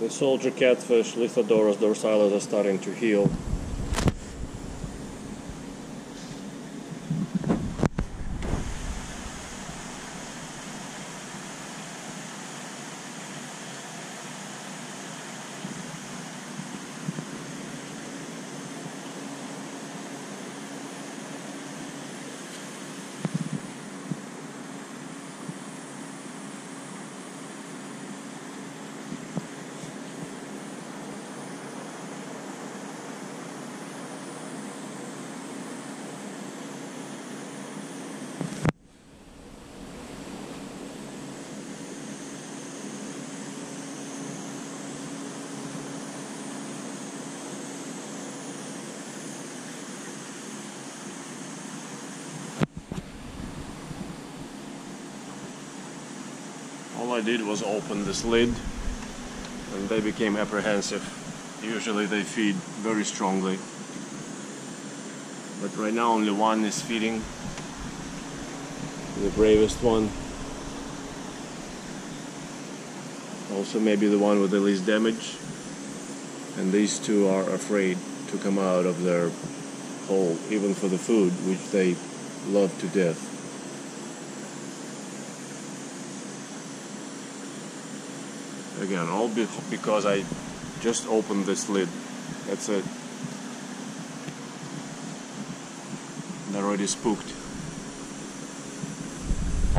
The soldier catfish, Lithodoras dorsalis, are starting to heal. All I did was open this lid and they became apprehensive. Usually they feed very strongly. But right now only one is feeding. The bravest one. Also maybe the one with the least damage. And these two are afraid to come out of their hole, even for the food, which they love to death. Again, all be because I just opened this lid. That's it. They're already spooked.